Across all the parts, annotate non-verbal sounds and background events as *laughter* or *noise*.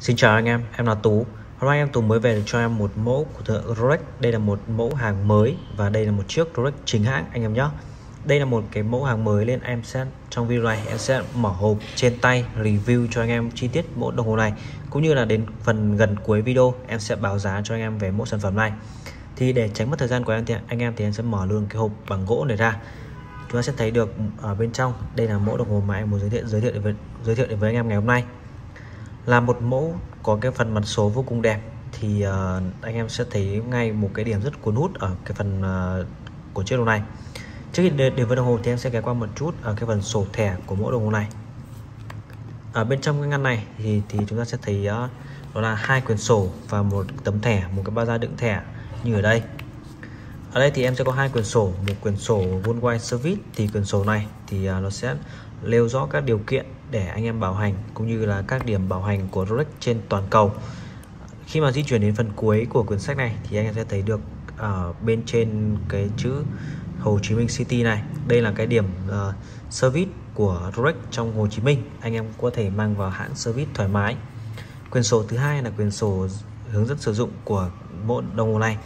Xin chào anh em, em là Tú. Hôm nay em Tú mới về cho em một mẫu của thợ Rolex. Đây là một mẫu hàng mới và đây là một chiếc Rolex chính hãng anh em nhé. Đây là một cái mẫu hàng mới nên em sẽ trong video này em sẽ mở hộp trên tay review cho anh em chi tiết mẫu đồng hồ này. Cũng như là đến phần gần cuối video em sẽ báo giá cho anh em về mẫu sản phẩm này. Thì để tránh mất thời gian của em thì anh em thì em sẽ mở luôn cái hộp bằng gỗ này ra. Chúng ta sẽ thấy được ở bên trong đây là mẫu đồng hồ mà em muốn giới thiệu giới thiệu với giới thiệu đến với anh em ngày hôm nay là một mẫu có cái phần mặt số vô cùng đẹp. Thì uh, anh em sẽ thấy ngay một cái điểm rất cuốn hút ở cái phần uh, của chiếc đồng này. Trước khi đến với đồng hồ thì em sẽ ghé qua một chút ở cái phần sổ thẻ của mỗi đồng hồ này. Ở bên trong cái ngăn này thì thì chúng ta sẽ thấy uh, đó là hai quyển sổ và một tấm thẻ một cái bao da đựng thẻ như ở đây. Ở đây thì em sẽ có hai quyển sổ một quyển sổ worldwide service thì quyển sổ này thì uh, nó sẽ nêu rõ các điều kiện để anh em bảo hành cũng như là các điểm bảo hành của Rolex trên toàn cầu. Khi mà di chuyển đến phần cuối của quyển sách này thì anh em sẽ thấy được ở bên trên cái chữ Hồ Chí Minh City này. Đây là cái điểm uh, service của Rolex trong Hồ Chí Minh. Anh em có thể mang vào hãng service thoải mái. Quyển sổ thứ hai là quyển sổ hướng dẫn sử dụng của mỗi đồng hồ này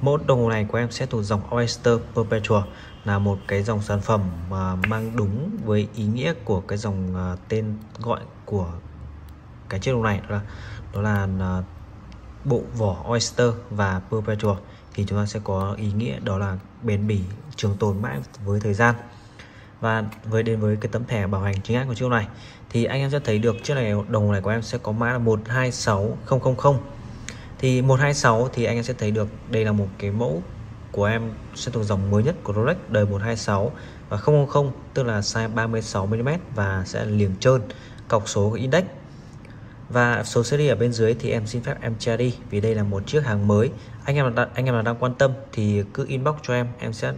mẫu đồng hồ này của em sẽ thuộc dòng Oyster Perpetual là một cái dòng sản phẩm mà mang đúng với ý nghĩa của cái dòng uh, tên gọi của cái chiếc đồng này đó là đó là uh, bộ vỏ Oyster và Perpetual thì chúng ta sẽ có ý nghĩa đó là bền bỉ trường tồn mãi với thời gian. Và với đến với cái tấm thẻ bảo hành chính hãng của chiếc này thì anh em sẽ thấy được chiếc này đồng hồ này của em sẽ có mã là 126000 thì 126 thì anh em sẽ thấy được đây là một cái mẫu của em sẽ thuộc dòng mới nhất của Rolex đời 126 và 000 tức là size 36mm và sẽ liềm trơn, cọc số của index. Và số series ở bên dưới thì em xin phép em che đi, vì đây là một chiếc hàng mới. Anh em là anh em là đang quan tâm thì cứ inbox cho em em sẽ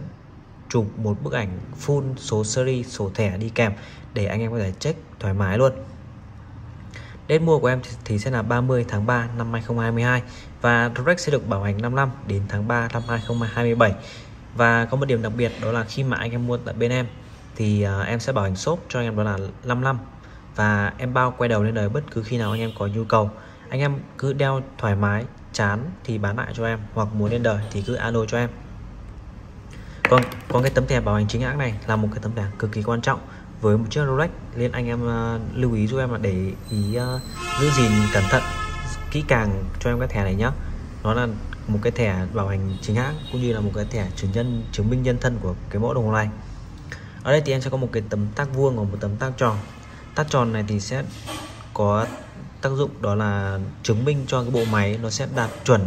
chụp một bức ảnh full số series sổ thẻ đi kèm để anh em có thể check thoải mái luôn. Date mua của em thì sẽ là 30 tháng 3 năm 2022 và Rolex sẽ được bảo hành 5 năm đến tháng 3 năm 2027. Và có một điểm đặc biệt đó là khi mà anh em mua tại bên em thì uh, em sẽ bảo hành shop cho anh em đó là 5 năm và em bao quay đầu lên đời bất cứ khi nào anh em có nhu cầu. Anh em cứ đeo thoải mái, chán thì bán lại cho em hoặc muốn lên đời thì cứ alo cho em. Còn còn cái tấm thẻ bảo hành chính hãng này là một cái tấm thẻ cực kỳ quan trọng với một chiếc Rolex nên anh em uh, lưu ý giúp em là để ý uh, giữ gìn cẩn thận kỹ càng cho em cái thẻ này nhé nó là một cái thẻ bảo hành chính hãng cũng như là một cái thẻ chứng nhân chứng minh nhân thân của cái mẫu đồng hồ này ở đây thì em sẽ có một cái tấm tác vuông và một tấm tác tròn. Tác tròn này thì sẽ có tác dụng đó là chứng minh cho cái bộ máy nó sẽ đạt chuẩn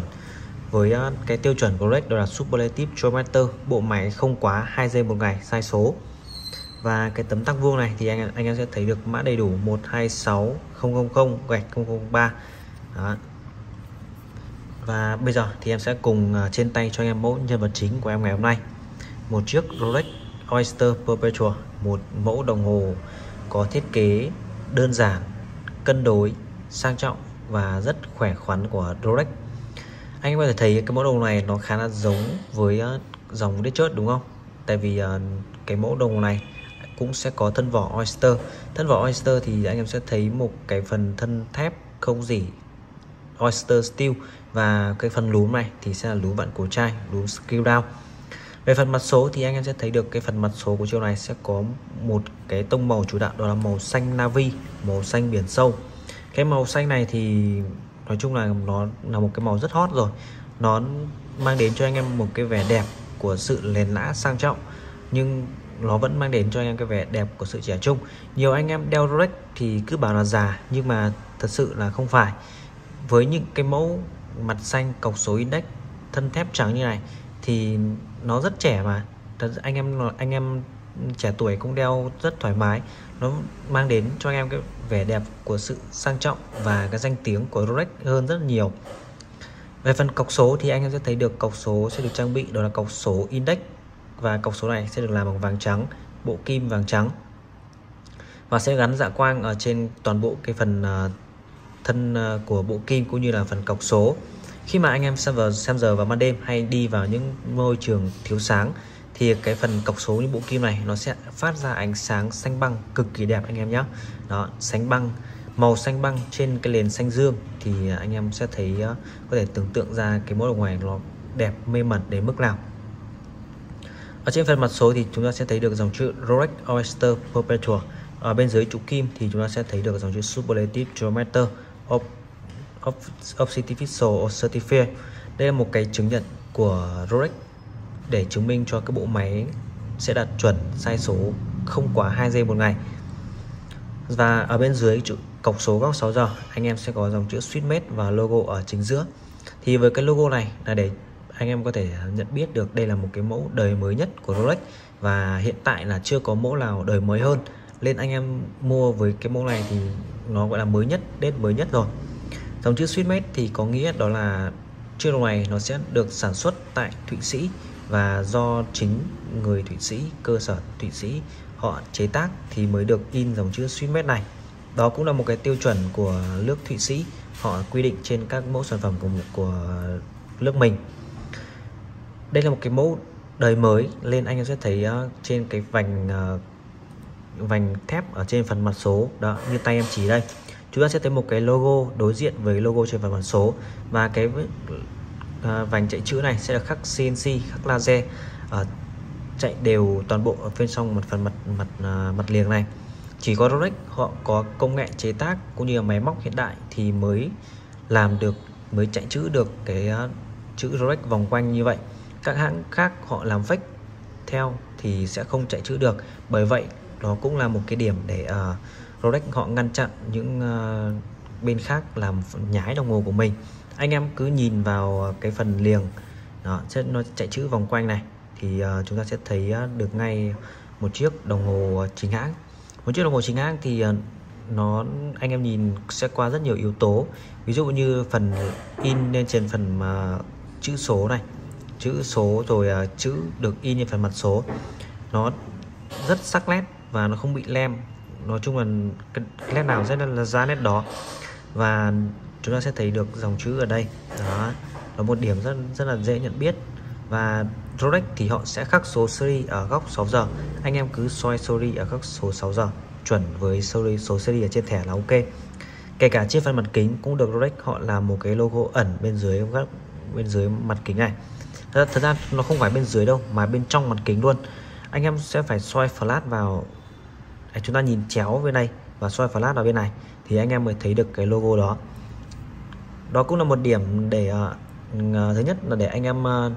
với ờ, cái tiêu chuẩn của Rolex đó là Superlative Chronometer bộ máy không quá 2 giây một ngày sai số và cái tấm tắc vuông này thì anh anh em sẽ thấy được mã đầy đủ. 126000 gạch 003 Đó. và bây giờ thì em sẽ cùng à, trên tay cho anh em mẫu nhân vật chính của em ngày hôm nay. Một chiếc Rolex Oyster Perpetual, một mẫu đồng hồ có thiết kế đơn giản, cân đối, sang trọng và rất khỏe khoắn của Rolex. Anh em có thể thấy cái mẫu đồng này nó khá là giống với à, dòng Richard đúng không? Tại vì à, cái mẫu đồng này cũng sẽ có thân vỏ Oyster. Thân vỏ Oyster thì anh em sẽ thấy một cái phần thân thép không dỉ, Oyster Steel và cái phần lúm này thì sẽ là lúm vặn cổ chai lúm skill down. Về phần mặt số thì anh em sẽ thấy được cái phần mặt số của chiếc này sẽ có một cái tông màu chủ đạo, đó là màu xanh navy, màu xanh biển sâu. Cái màu xanh này thì nói chung là nó là một cái màu rất hot rồi. Nó mang đến cho anh em một cái vẻ đẹp của sự lền lã sang trọng. Nhưng nó vẫn mang đến cho anh em cái vẻ đẹp của sự trẻ trung. Nhiều anh em đeo Rolex thì cứ bảo là già, nhưng mà thật sự là không phải. Với những cái mẫu mặt xanh cọc số index thân thép trắng như này thì nó rất trẻ mà. Thật anh em anh em trẻ tuổi cũng đeo rất thoải mái. Nó mang đến cho anh em cái vẻ đẹp của sự sang trọng và cái danh tiếng của Rolex hơn rất nhiều. Về phần cọc số thì anh em sẽ thấy được cọc số sẽ được trang bị, đó là cọc số index và cọc số này sẽ được làm bằng vàng trắng, bộ kim vàng trắng. Và sẽ gắn dạ quang ở trên toàn bộ cái phần ờ, thân ờ, của bộ kim cũng như là phần cọc số. Khi mà anh em xem giờ xem giờ vào ban đêm hay đi vào những môi trường thiếu sáng, thì cái phần cọc số như bộ kim này nó sẽ phát ra ánh sáng xanh băng cực kỳ đẹp anh em nhé đó sánh băng, màu xanh băng trên cái nền xanh dương thì anh em sẽ thấy ờ, có thể tưởng tượng ra cái mẫu đồng ngoài nó đẹp mê mẩn đến mức nào ở trên phần mặt số thì chúng ta sẽ thấy được dòng chữ Rolex Oyster Perpetual. Ở bên dưới trụ kim thì chúng ta sẽ thấy được dòng chữ Superlative Geometer of, of, of Certificial Certificate đây là một cái chứng nhận của Rolex để chứng minh cho cái bộ máy sẽ đạt chuẩn sai số không quá 2 giây một ngày. Và ở bên dưới chữ cọc số góc 6 giờ anh em sẽ có dòng chữ Sweetmate và logo ở chính giữa. Thì với cái logo này là để anh em có thể nhận biết được đây là một cái mẫu đời mới nhất của Rolex và hiện tại là chưa có mẫu nào đời mới hơn. Nên anh em mua với cái mẫu này thì nó gọi là mới nhất đến mới nhất rồi. Dòng chữ Sweetmate thì có nghĩa đó là chiếc đồng này nó sẽ được sản xuất tại Thụy Sĩ và do chính người Thụy Sĩ, cơ sở Thụy Sĩ họ chế tác thì mới được in dòng chữ Sweetmate này. Đó cũng là một cái tiêu chuẩn của nước Thụy Sĩ, họ quy định trên các mẫu sản phẩm của của nước mình đây là một cái mẫu đời mới lên anh em sẽ thấy uh, trên cái vành uh, vành thép ở trên phần mặt số. Đó như tay em chỉ đây. Chúng ta sẽ thấy một cái logo đối diện với logo trên phần mặt số và cái uh, vành chạy chữ này sẽ được khắc CNC khắc laser uh, chạy đều toàn bộ ở bên trong một phần mặt mặt uh, mặt liền này. Chỉ có Rolex họ có công nghệ chế tác cũng như là máy móc hiện đại thì mới làm được mới chạy chữ được cái uh, chữ Rolex vòng quanh như vậy các hãng khác họ làm vách theo thì sẽ không chạy chữ được. Bởi vậy đó cũng là một cái điểm để uh, Rolex họ ngăn chặn những uh, bên khác làm nhái đồng hồ của mình. Anh em cứ nhìn vào cái phần liềng đó, nó chạy chữ vòng quanh này thì uh, chúng ta sẽ thấy uh, được ngay một chiếc đồng hồ chính hãng. Một chiếc đồng hồ chính hãng thì uh, nó anh em nhìn sẽ qua rất nhiều yếu tố. Ví dụ như phần in lên trên phần uh, chữ số này chữ số rồi uh, chữ được in trên phần mặt số. Nó rất sắc nét và nó không bị lem. Nói chung là cái nét nào rất là ra nét đó. Và chúng ta sẽ thấy được dòng chữ ở đây. Đó là một điểm rất rất là dễ nhận biết. Và Rolex thì họ sẽ khắc số series ở góc 6 giờ. Anh em cứ soi series ở góc số 6 giờ. Chuẩn với series số series ở trên thẻ là ok. Kể cả trên phần mặt kính cũng được Rolex họ làm một cái logo ẩn bên dưới góc bên dưới mặt kính này thật, thật ra nó không phải bên dưới đâu mà bên trong mặt kính luôn. Anh em sẽ phải xoay flash vào Đấy, chúng ta nhìn chéo bên này và xoay flash vào bên này thì anh em mới thấy được cái logo đó. Đó cũng là một điểm để uh, thứ nhất là để anh em uh,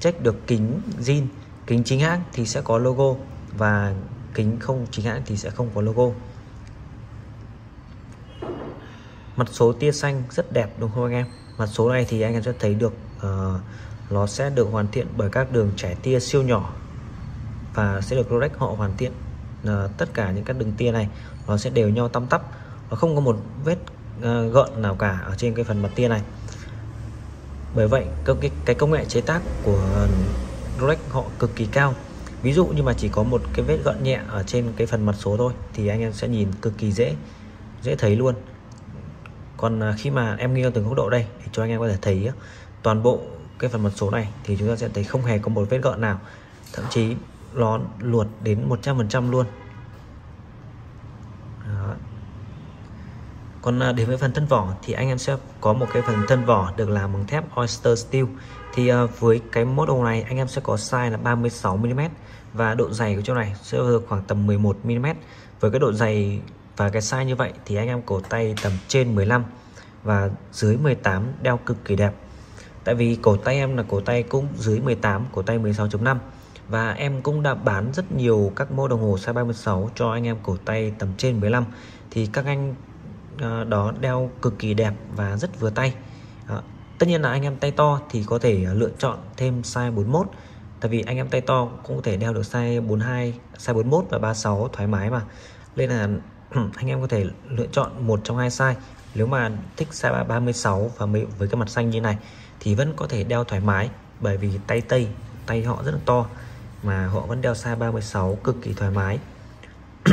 check được kính zin kính chính hãng thì sẽ có logo và kính không chính hãng thì sẽ không có logo. Mặt số tia xanh rất đẹp đúng không anh em? Mặt số này thì anh em sẽ thấy được uh, nó sẽ được hoàn thiện bởi các đường chảy tia siêu nhỏ và sẽ được Rolex họ hoàn thiện. À, tất cả những các đường tia này nó sẽ đều nhau tăm tắp. Nó không có một vết à, gợn nào cả ở trên cái phần mặt tia này. Bởi vậy cái, cái công nghệ chế tác của Rolex họ cực kỳ cao. Ví dụ như mà chỉ có một cái vết gợn nhẹ ở trên cái phần mặt số thôi thì anh em sẽ nhìn cực kỳ dễ dễ thấy luôn. Còn ờ, khi mà em nghiêng từng góc độ đây thì cho anh em có thể thấy toàn bộ cái phần mặt số này thì chúng ta sẽ thấy không hề có một vết gợn nào. Thậm chí nó luột đến 100% luôn. Đó. còn à, đến với phần thân vỏ thì anh em sẽ có một cái phần thân vỏ được làm bằng thép Oyster Steel. Thì à, với cái model này, anh em sẽ có size là 36mm và độ dày của chỗ này sẽ được khoảng tầm 11mm với cái độ dày và cái size như vậy thì anh em cổ tay tầm trên 15 và dưới 18 đeo cực kỳ đẹp tại vì cổ tay em là cổ tay cũng dưới 18 cổ tay 16.5 và em cũng đã bán rất nhiều các mẫu đồng hồ size 36 cho anh em cổ tay tầm trên 15 thì các anh ờ, đó đeo cực kỳ đẹp và rất vừa tay. Đó. tất nhiên là anh em tay to thì có thể ờ, lựa chọn thêm size 41 tại vì anh em tay to cũng có thể đeo được size 42 size 41 và 36 thoải mái mà. Nên là *clears throat* anh em có thể lựa chọn một trong hai size. Nếu mà thích size 36 và với cái mặt xanh như này thì vẫn có thể đeo thoải mái bởi vì tay tây tay họ rất là to mà họ vẫn đeo size 36 cực kỳ thoải mái. *clears throat*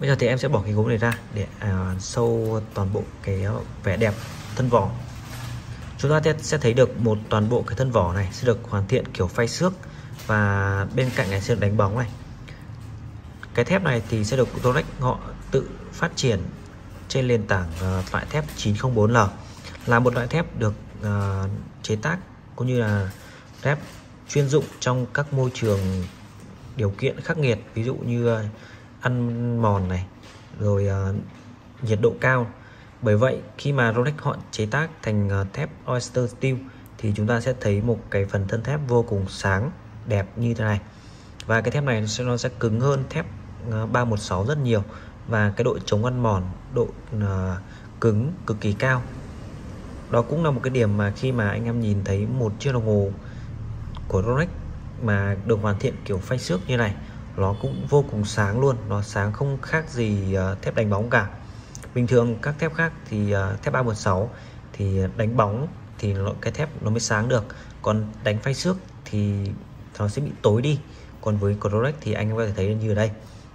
Bây giờ thì em sẽ bỏ cái gốm này ra để à, sâu toàn bộ cái vẻ đẹp thân vỏ. Chúng ta sẽ thấy được một toàn bộ cái thân vỏ này sẽ được hoàn thiện kiểu phay xước và bên cạnh này sẽ được đánh bóng này. Cái thép này thì sẽ được Rolex họ tự phát triển trên nền tảng uh, loại thép 904L là một loại thép được uh, chế tác cũng như là thép chuyên dụng trong các môi trường điều kiện khắc nghiệt ví dụ như uh, ăn mòn này rồi uh, nhiệt độ cao. Bởi vậy khi mà Rolex họ chế tác thành uh, thép Oyster Steel thì chúng ta sẽ thấy một cái phần thân thép vô cùng sáng đẹp như thế này. Và cái thép này nó sẽ, nó sẽ cứng hơn thép uh, 316 rất nhiều và cái độ chống ăn mòn độ uh, cứng cực kỳ cao đó cũng là một cái điểm mà khi mà anh em nhìn thấy một chiếc đồng hồ của Rolex mà được hoàn thiện kiểu phanh xước như này nó cũng vô cùng sáng luôn nó sáng không khác gì ờ, thép đánh bóng cả. Bình thường các thép khác thì uh, thép 316 thì đánh bóng thì nó, cái thép nó mới sáng được. Còn đánh phay xước thì nó sẽ bị tối đi. Còn với Rolex thì anh em có thể thấy như ở đây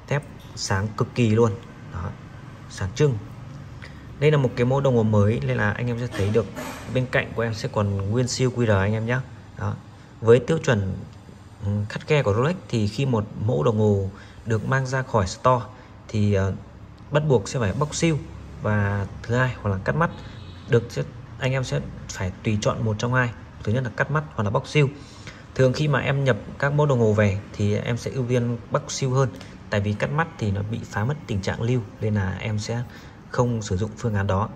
thép sáng cực kỳ luôn. Đó sáng trưng đây là một cái mẫu đồng hồ mới nên là anh em sẽ thấy được bên cạnh của em sẽ còn nguyên siêu QR anh em nhé đó. Với tiêu chuẩn ừ, khắt khe của Rolex thì khi một mẫu đồng hồ được mang ra khỏi store thì uh, bắt buộc sẽ phải bóc siêu. Và thứ hai hoặc là cắt mắt được anh em sẽ phải tùy chọn một trong hai. Thứ nhất là cắt mắt hoặc là bóc siêu. Thường khi mà em nhập các mẫu đồng hồ về thì em sẽ ưu tiên bóc siêu hơn. Tại vì cắt mắt thì nó bị phá mất tình trạng lưu nên là em sẽ không sử dụng phương án đó.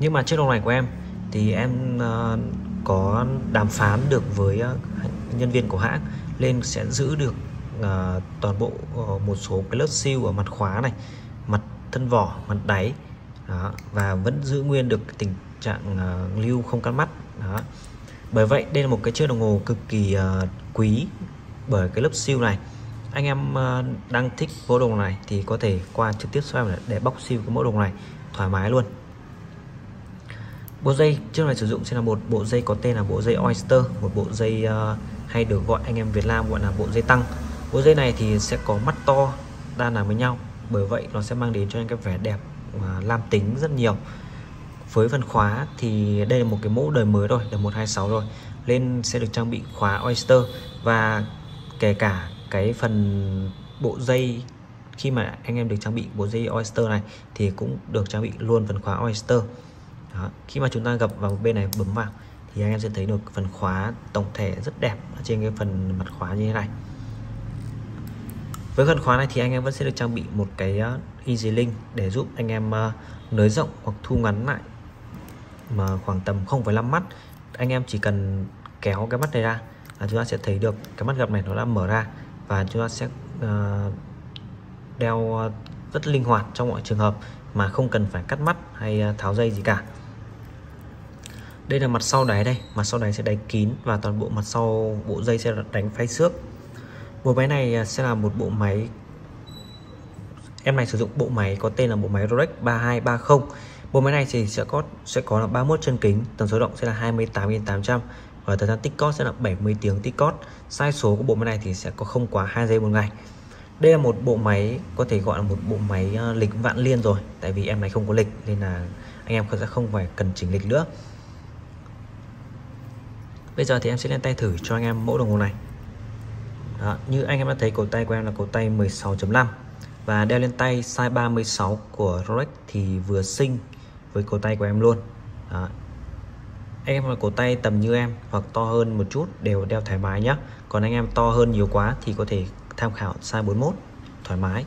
Nhưng mà chiếc đồng này của em thì em uh, có đàm phán được với uh, nhân viên của hãng nên sẽ giữ được uh, toàn bộ uh, một số cái lớp siêu ở mặt khóa này mặt thân vỏ mặt đáy đó, và vẫn giữ nguyên được tình trạng uh, lưu không cắt mắt đó. Bởi vậy đây là một cái chiếc đồng hồ cực kỳ uh, quý bởi cái lớp siêu này anh em ờ, đang thích mẫu đồng này thì có thể qua trực tiếp cho em để bóc siêu cái mẫu đồng này thoải mái luôn. Bộ dây trước này sử dụng sẽ là một bộ dây có tên là bộ dây Oyster một bộ dây uh, hay được gọi anh em Việt Nam gọi là bộ dây tăng. Bộ dây này thì sẽ có mắt to đan làm với nhau bởi vậy nó sẽ mang đến cho anh cái vẻ đẹp và lam tính rất nhiều. Với phần khóa thì đây là một cái mẫu đời mới rồi đời 126 rồi nên sẽ được trang bị khóa Oyster và kể cả cái phần bộ dây khi mà anh em được trang bị bộ dây Oyster này thì cũng được trang bị luôn phần khóa Oyster. Đó. khi mà chúng ta gập vào bên này bấm vào thì anh em sẽ thấy được phần khóa tổng thể rất đẹp trên cái phần mặt khóa như thế này. Với phần khóa này thì anh em vẫn sẽ được trang bị một cái ờ, Easy Link để giúp anh em ờ, nới rộng hoặc thu ngắn lại mà khoảng tầm 0,5 mắt. Anh em chỉ cần kéo cái mắt này ra là chúng ta sẽ thấy được cái mắt gập này nó đã mở ra và chúng ta sẽ uh, đeo rất linh hoạt trong mọi trường hợp mà không cần phải cắt mắt hay ờ, tháo dây gì cả. Đây là mặt sau đáy đây. Mặt sau đáy sẽ đáy kín và toàn bộ mặt sau bộ dây sẽ đánh phay xước. Bộ máy này ờ, sẽ là một bộ máy em này sử dụng bộ máy có tên là bộ máy Rolex 3230 bộ máy này thì sẽ có sẽ có là 31 chân kính tần số động sẽ là 28.800 và thời gian tích cót sẽ là 70 tiếng tích cót sai số của bộ máy này thì sẽ có không quá 2 giây một ngày. Đây là một bộ máy có thể gọi là một bộ máy ờ, lịch vạn liên rồi tại vì em này không có lịch nên là anh em sẽ không phải cần chỉnh lịch nữa. Bây giờ thì em sẽ lên tay thử cho anh em mẫu đồng hồ này. Đó, như anh em đã thấy cổ tay của em là cổ tay 16.5 và đeo lên tay size 36 của Rolex thì vừa xinh với cổ tay của em luôn. Đó anh em là cổ tay tầm như em hoặc to hơn một chút đều đeo thoải mái nhé còn anh em to hơn nhiều quá thì có thể tham khảo size 41 thoải mái.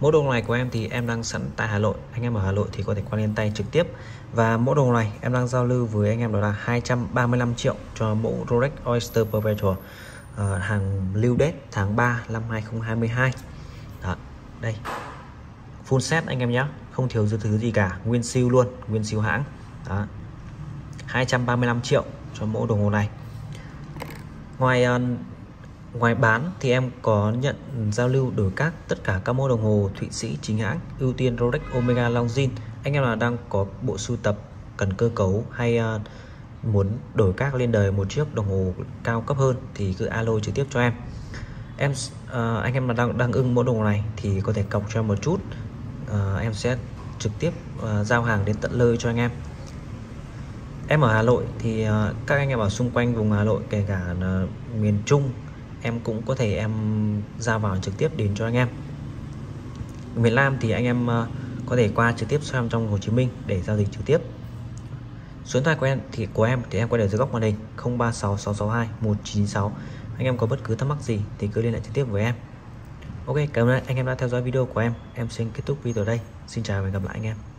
Mẫu đồ này của em thì em đang sẵn tại Hà Nội. Anh em ở Hà Nội thì có thể qua lên tay trực tiếp. Và mẫu đồ này em đang giao lưu với anh em đó là 235 triệu cho mẫu Rolex Oyster Perpetual uh, hàng lưu date tháng 3 năm 2022 đó đây. Full set anh em nhé không thiếu dư thứ gì cả nguyên siêu luôn nguyên siêu hãng đó. 235 triệu cho mẫu đồng hồ này. Ngoài uh, ngoài bán thì em có nhận giao lưu đổi các tất cả các mẫu đồng hồ Thụy Sĩ chính hãng ưu tiên Rolex Omega Longines anh em là đang có bộ sưu tập cần cơ cấu hay uh, muốn đổi các lên đời một chiếc đồng hồ cao cấp hơn thì cứ alo trực tiếp cho em. Em uh, anh em mà đang đang ưng mẫu đồng hồ này thì có thể cọc cho em một chút. Uh, em sẽ trực tiếp uh, giao hàng đến tận nơi cho anh em em ở Hà Nội thì ờ, các anh em ở xung quanh vùng Hà Nội, kể cả miền Trung, em cũng có thể em ra vào trực tiếp đến cho anh em. Miền Nam thì anh em ờ, có thể qua trực tiếp sang trong Hồ Chí Minh để giao dịch trực tiếp. Số điện thoại của em thì, của em thì em có để dưới góc màn hình 036662 196 anh em có bất cứ thắc mắc gì thì cứ liên hệ trực tiếp với em. Ok, cảm ơn anh em đã theo dõi video của em. Em xin kết thúc video ở đây. Xin chào và hẹn gặp lại anh em.